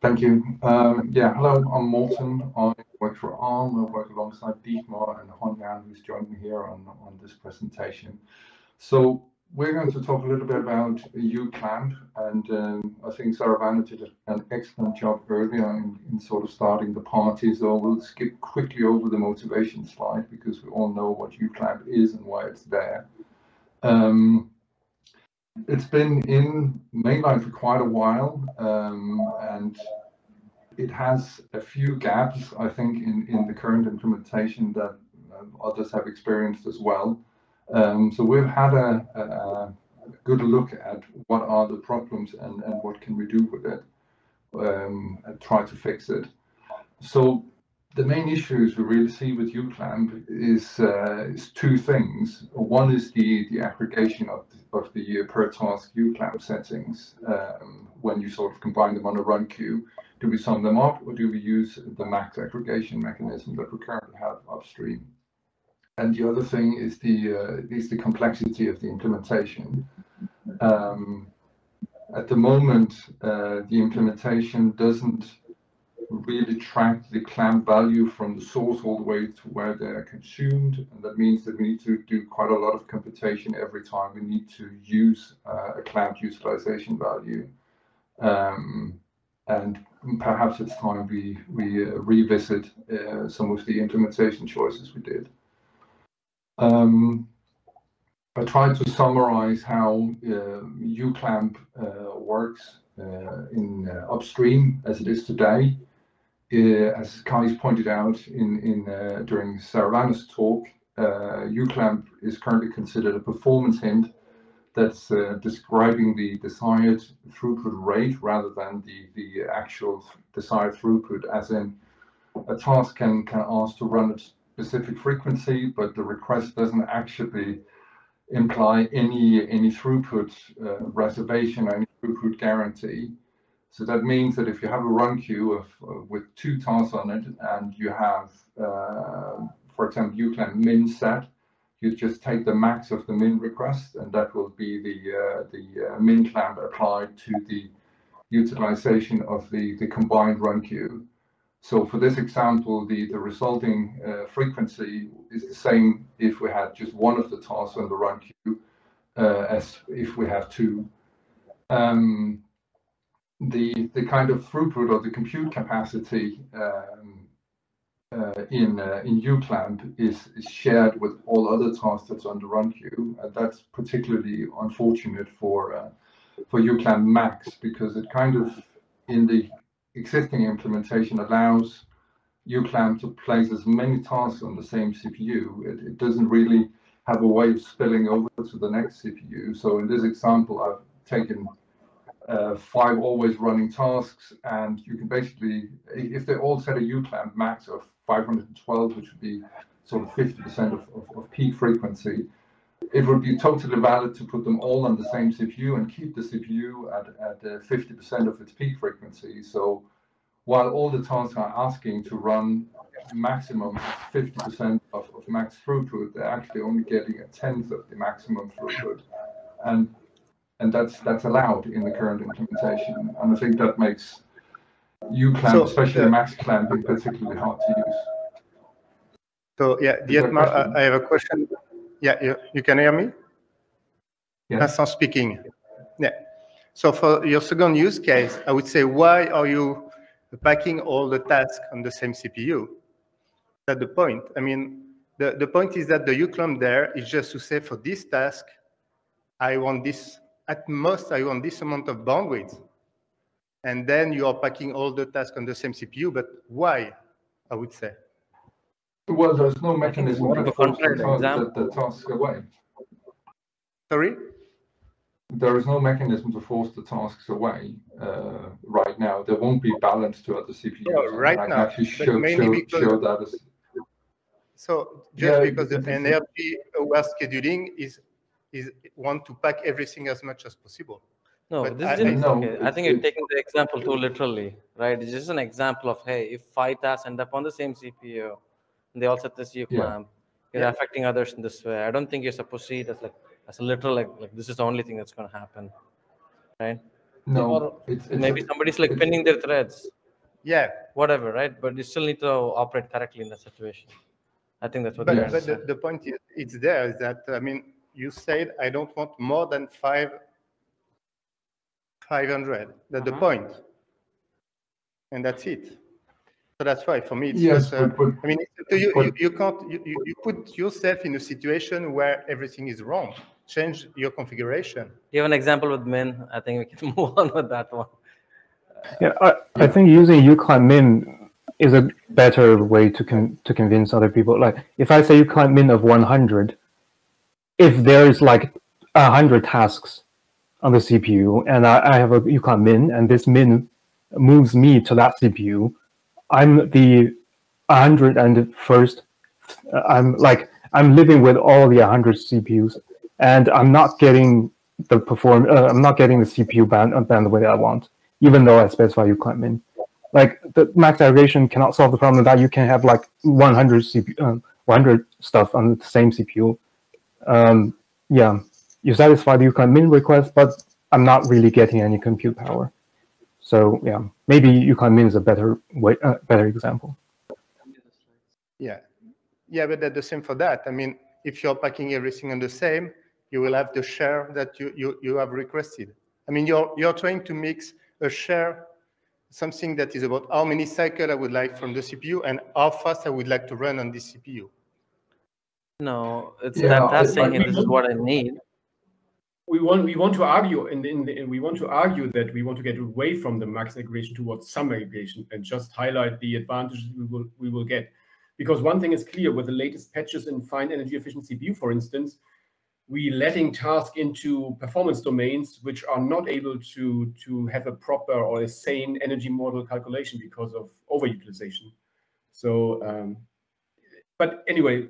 Thank you. Um, yeah, hello, I'm Morten. I work for ARM. I work alongside Dietmar and Hongyan, who's joined me here on, on this presentation. So we're going to talk a little bit about UCLAMP, and um, I think Sarah Saravana did an excellent job earlier in, in, sort of starting the party. So we'll skip quickly over the motivation slide because we all know what UCLAMP is and why it's there. Um, it's been in mainline for quite a while, um, and it has a few gaps, I think, in, in the current implementation that uh, others have experienced as well. Um, so we've had a, a, a, good look at what are the problems and, and what can we do with it um, and try to fix it. So the main issues we really see with UCLAMP is, uh, is two things. One is the, the aggregation of the, of the per task UCLAMP settings um, when you sort of combine them on a run queue. Do we sum them up or do we use the max aggregation mechanism that we currently have upstream? And the other thing is the uh, is the complexity of the implementation. Um, at the moment, uh, the implementation doesn't really track the clamp value from the source all the way to where they are consumed. And that means that we need to do quite a lot of computation every time we need to use uh, a clamp utilization value. Um, and perhaps it's time we, we uh, revisit uh, some of the implementation choices we did. Um, I tried to summarize how uh, UCLAMP works uh, in uh, upstream as it is today. Uh, as Qais pointed out in, in uh, during Saravana's talk, UCLAMP is currently considered a performance hint that's describing the desired throughput rate rather than the, the actual desired throughput, as in a task can, can ask to run at specific frequency, but the request doesn't actually imply any any throughput uh, reservation, any throughput guarantee. So that means that if you have a run queue of uh, with two tasks on it, and you have, uh, for example, UCLAMP min set, you just take the max of the min request, and that will be the uh, the uh, min clamp applied to the utilization of the the combined run queue. So for this example, the, the resulting uh, frequency is the same if we had just one of the tasks on the run queue uh, as if we have two. Um, the, the kind of throughput or the compute capacity um, uh, in uh, in UCLAMP is, is shared with all other tasks that's on the run queue. And that's particularly unfortunate for uh, for UCLAMP Max because it kind of in the existing implementation allows UCLAMP to place as many tasks on the same CPU. It, it doesn't really have a way of spilling over to the next CPU. So in this example, I've taken uh, five always running tasks, and you can basically, if they all set a UCLAMP max of 512, which would be sort of 50% of, of, of, peak frequency, it would be totally valid to put them all on the same CPU and keep the CPU at, at 50% uh, of its peak frequency. So while all the tasks are asking to run maximum 50% of, of max throughput, they're actually only getting a tenth of the maximum throughput. And and that's that's allowed in the current implementation. And I think that makes UCLAMP, so, especially max clamping, particularly hard to use. So yeah, Dietmar, I have a question. Yeah, you, you can hear me? Yes. Vincent speaking. Yeah. So for your second use case, I would say, why are you packing all the tasks on the same CPU? That's the point. I mean, the, the point is that the UCLAMP there is just to say for this task, I want this, at most, I want this amount of bandwidth. And then you are packing all the tasks on the same CPU, but why, I would say? Well, there's no mechanism to force the, the task away. Sorry? There is no mechanism to force the tasks away uh, right now. There won't be balance to other CPUs. Yeah, right now, actually show, show, because, show that as, so just yeah, because the energy aware scheduling is is want to pack everything as much as possible. No, but this I, is I, okay. I think you're taking the example too literally, right? It's just an example of hey, if five tasks end up on the same CPU, and they all set this UCLAMP. Yeah. You're yeah. affecting others in this way. I don't think you're supposed to see it as like as a literal like like this is the only thing that's going to happen, right? No, it's, it's maybe a, somebody's like pinning their threads. Yeah. Whatever, right? But you still need to operate correctly in that situation. I think that's what. But, but the, the, point is, it's there is that I mean, you said I don't want more than five, five hundred. That's uh -huh. the uh-huh. point, and that's it. So that's why for me, it's yes, uh, but, I mean, so you, but, you, you, can't, you, you put yourself in a situation where everything is wrong. Change your configuration. You have an example with min. I think we can move on with that one. Yeah, I, I think using uclamp min is a better way to con to convince other people. Like if I say uclamp min of 100, if there is like a 100 tasks on the CPU and I, I have a uclamp min and this min moves me to that CPU, I'm the 101st. I'm like I'm living with all the 100 CPUs, and I'm not getting the perform. Uh, I'm not getting the CPU band uh, bandwidth I want, even though I specify uclamp min. Like the max aggregation cannot solve the problem that you can have like 100 CPU, uh, 100 stuff on the same CPU. Um, yeah, you satisfy the min request, but I'm not really getting any compute power. So yeah, maybe uclamp min is a better way, uh, better example. Yeah, yeah, but that's the same for that. I mean, if you're packing everything on the same, you will have the share that you you you have requested. I mean, you're you're trying to mix a share, something that is about how many cycles I would like from the CPU and how fast I would like to run on this CPU. No, it's yeah, that that's saying this is what I need. We want we want to argue in, the, in the, we want to argue that we want to get away from the max aggregation towards sum aggregation and just highlight the advantages we will we will get. Because one thing is clear with the latest patches in fine energy efficiency view, for instance we letting tasks into performance domains which are not able to to have a proper or a sane energy model calculation because of overutilization. So um, but anyway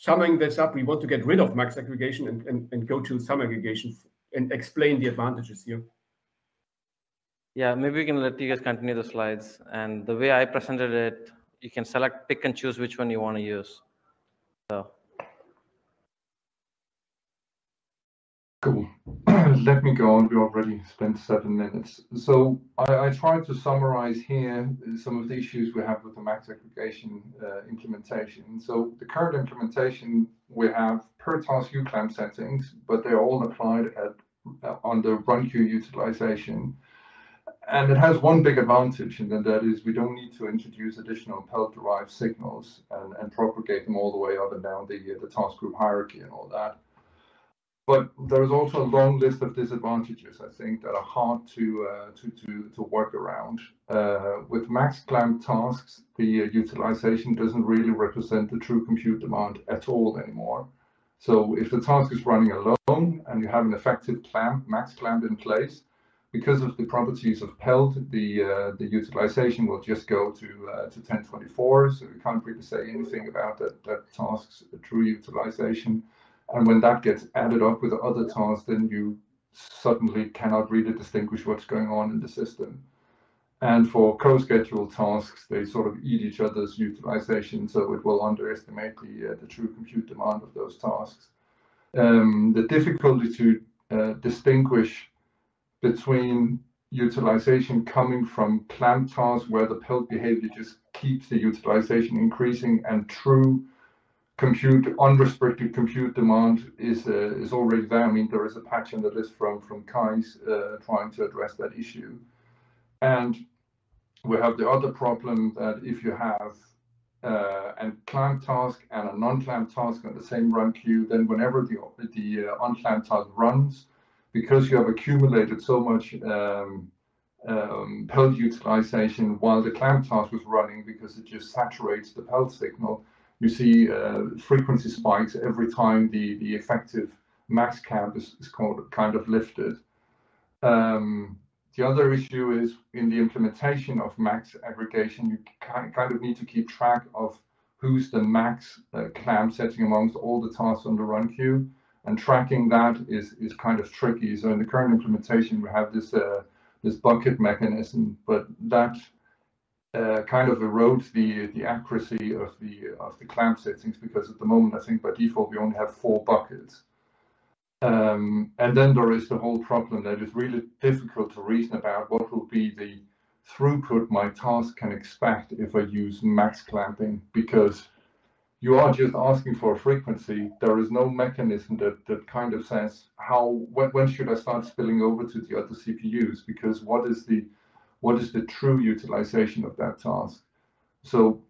summing this up, we want to get rid of max aggregation and, and, and go to sum aggregation and explain the advantages here. Yeah, maybe we can let you guys continue the slides. And the way I presented it, you can select, pick and choose which one you want to use. So. Cool. Let me go on. We already spent seven minutes. So I, I tried to summarize here some of the issues we have with the max aggregation uh, implementation. So the current implementation, we have per task uclamp settings, but they're all applied at uh, on the run queue utilization. And it has one big advantage, and then that is we don't need to introduce additional pelt-derived signals and, and propagate them all the way up and down the, the task group hierarchy and all that. But there is also a long list of disadvantages, I think, that are hard to uh, to, to to work around. Uh, with max clamp tasks, the uh, utilization doesn't really represent the true compute demand at all anymore. So if the task is running alone and you have an effective clamp, max clamp in place, because of the properties of PELT, the uh, the utilization will just go to uh, to 1024. So we can't really say anything about that that task's true utilization. And when that gets added up with other tasks, then you suddenly cannot really distinguish what's going on in the system. And for co-scheduled tasks, they sort of eat each other's utilization, so it will underestimate the, uh, the true compute demand of those tasks. Um, the difficulty to uh, distinguish between utilization coming from clamp tasks where the pelt behavior just keeps the utilization increasing and true compute, unrestricted compute demand is uh, is already there. I mean, there is a patch in the list from from Qais uh, trying to address that issue, and we have the other problem that if you have uh, a clamp task and a non-clamp task on the same run queue, then whenever the the uh, unclamp task runs, because you have accumulated so much um, um, pelt utilization while the clamp task was running, because it just saturates the pelt signal, you see uh, frequency spikes every time the, the effective max clamp is, is called, kind of lifted. Um, the other issue is in the implementation of max aggregation, you kind of need to keep track of who's the max uh, clamp setting amongst all the tasks on the run queue. And tracking that is, is kind of tricky. So in the current implementation, we have this uh, this bucket mechanism, but that uh, kind of erodes the the accuracy of the of the clamp settings because at the moment I think by default we only have four buckets. Um, and then there is the whole problem that it's really difficult to reason about what will be the throughput my task can expect if I use max clamping because you are just asking for a frequency. There is no mechanism that, that kind of says how when, when should I start spilling over to the other CPUs because what is the what is the true utilization of that task? So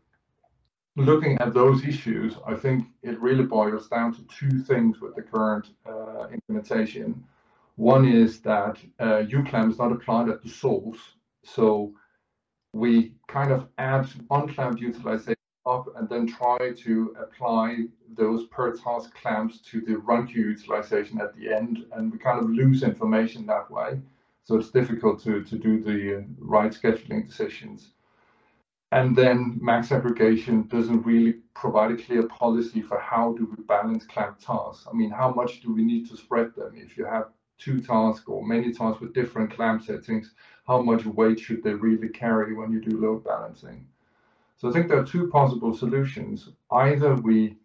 looking at those issues, I think it really boils down to two things with the current uh, implementation. One is that uh, uclamp is not applied at the source, so we kind of add unclamped utilization up and then try to apply those per task clamps to the run queue utilization at the end, and we kind of lose information that way. So it's difficult to, to do the uh, right scheduling decisions. And then max aggregation doesn't really provide a clear policy for how do we balance clamp tasks. I mean, how much do we need to spread them? If you have two tasks or many tasks with different clamp settings, how much weight should they really carry when you do load balancing? So I think there are two possible solutions. Either we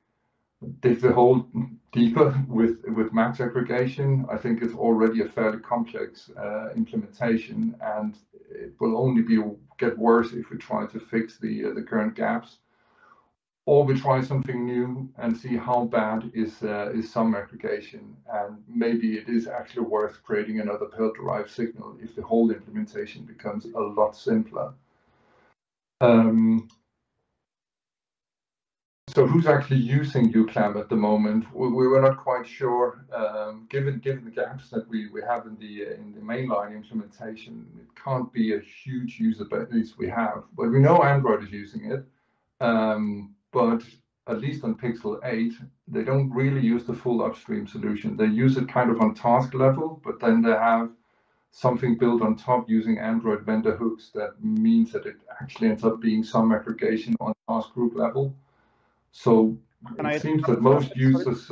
dig the hole deeper with, with max aggregation. I think it's already a fairly complex uh, implementation and it will only be get worse if we try to fix the uh, the current gaps, or we try something new and see how bad is uh, is sum aggregation, and maybe it is actually worth creating another Pelt-derived signal if the whole implementation becomes a lot simpler. Um, so who's actually using UCLAM at the moment? We, we were not quite sure. Um, given given the gaps that we, we have in the in the mainline implementation, it can't be a huge user base At least we have. But we know Android is using it. Um, but at least on Pixel 8, they don't really use the full upstream solution. They use it kind of on task level, but then they have something built on top using Android vendor hooks that means that it actually ends up being sum aggregation on task group level. So it I seems that most users,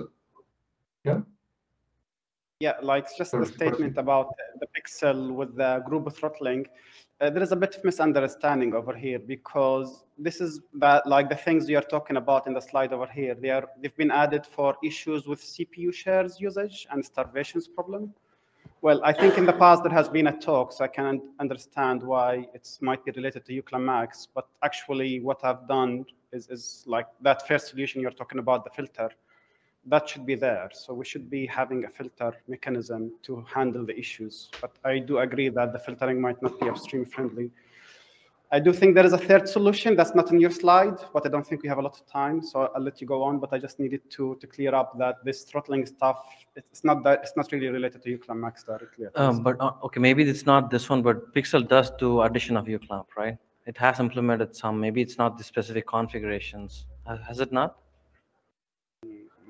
yeah. Yeah, like just the statement about the pixel with the group throttling. Uh, there is a bit of misunderstanding over here because this is that like the things you're talking about in the slide over here. They are they've been added for issues with CPU shares usage and starvations problem. Well, I think in the past there has been a talk, so I can understand why it might be related to uclamp max. But actually, what I've done is, is like that first solution you're talking about, the filter, that should be there. So we should be having a filter mechanism to handle the issues. But I do agree that the filtering might not be upstream friendly. I do think there is a third solution that's not in your slide, but I don't think we have a lot of time, so I'll let you go on. But I just needed to to clear up that this throttling stuff, it's not that it's not really related to uclamp max directly. Um, but uh, okay, maybe it's not this one, but Pixel does do addition of uclamp, right? It has implemented some. Maybe it's not the specific configurations. Has it not?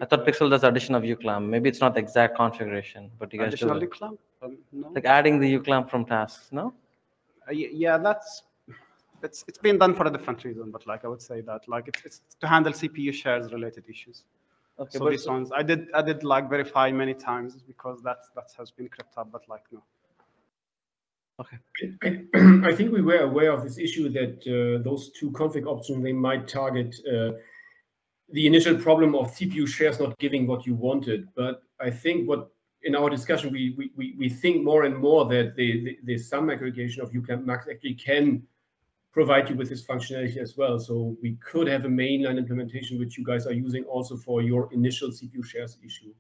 I thought Pixel does addition of uclamp. Maybe it's not the exact configuration, but you guys Additional do uclamp? Um, no. Like adding the uclamp from tasks, no? Uh, yeah, that's it's it's been done for a different reason, but like I would say that like it's, it's to handle CPU shares related issues. Okay, so these ones I did I did like verify many times because that's that has been crept up, but like no. Okay. I, I, think we were aware of this issue that uh, those two config options, they might target uh, the initial problem of CPU shares not giving what you wanted. But I think what in our discussion, we, we, we think more and more that the, the, the sum aggregation of uclamp max actually can provide you with this functionality as well. So we could have a mainline implementation, which you guys are using also for your initial CPU shares issue.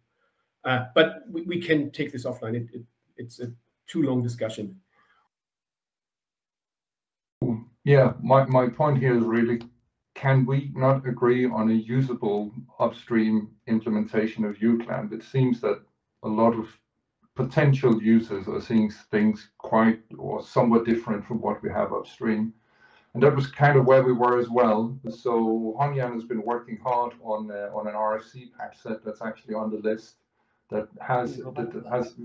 Uh, but we, we, can take this offline. It, it, it's a too long discussion. Yeah, my, my point here is really, can we not agree on a usable upstream implementation of uclamp? It seems that a lot of potential users are seeing things quite or somewhat different from what we have upstream. And that was kind of where we were as well. So Hongyan has been working hard on uh, on an RFC patch set that's actually on the list that has that has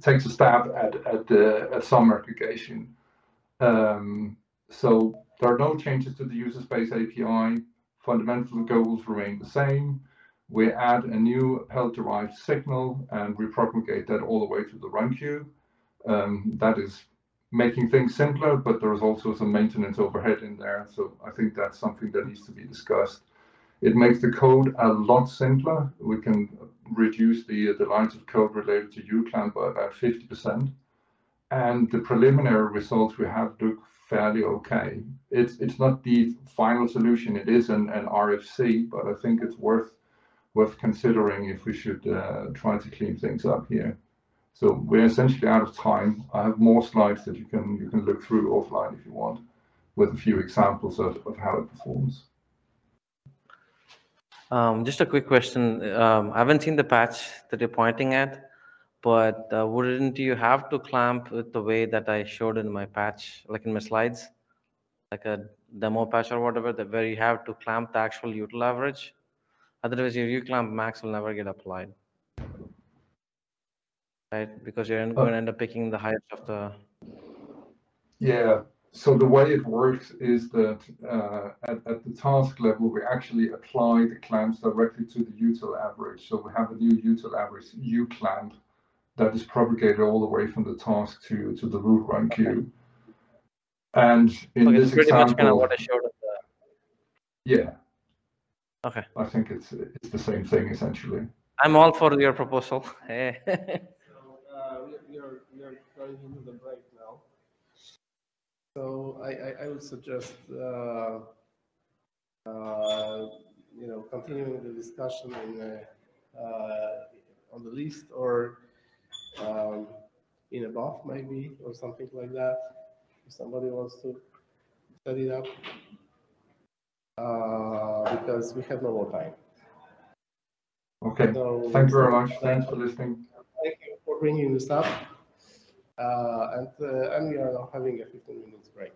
takes a stab at at, uh, at sum aggregation. Um, so there are no changes to the user space API. Fundamental goals remain the same. We add a new Pelt-derived signal and we propagate that all the way to the run queue. Um, that is making things simpler, but there is also some maintenance overhead in there. So I think that's something that needs to be discussed. It makes the code a lot simpler. We can reduce the, the lines of code related to uClamp by about 50%. And the preliminary results we have look fairly okay. It's it's not the final solution. It is an, an RFC, but I think it's worth worth considering if we should uh, try to clean things up here. So we're essentially out of time. I have more slides that you can you can look through offline if you want, with a few examples of, of how it performs. Um, just a quick question. Um, I haven't seen the patch that you're pointing at, but uh, wouldn't you have to clamp with the way that I showed in my patch, like in my slides, like a demo patch or whatever, that where you have to clamp the actual util average? Otherwise, your uclamp max will never get applied, right? Because you're going to end up picking the highest of the. Yeah, so the way it works is that uh, at, at, the task level, we actually apply the clamps directly to the util average. So we have a new util average U clamp that is propagated all the way from the task to, to the root run queue. And in okay, this pretty example, much kind of what I showed. The... Yeah. Okay. I think it's it's the same thing essentially. I'm all for your proposal. Hey. so uh, we, are, we are going into the break now. So I, I, I would suggest, uh, uh, you know, continuing the discussion in, uh, on the list or um, in above maybe or something like that. If somebody wants to set it up, uh, because we have no more time. Okay. So, Thank you very much. Thanks for listening. Thank you for bringing this up. Uh, and, uh, and we are now having a 15 minutes break.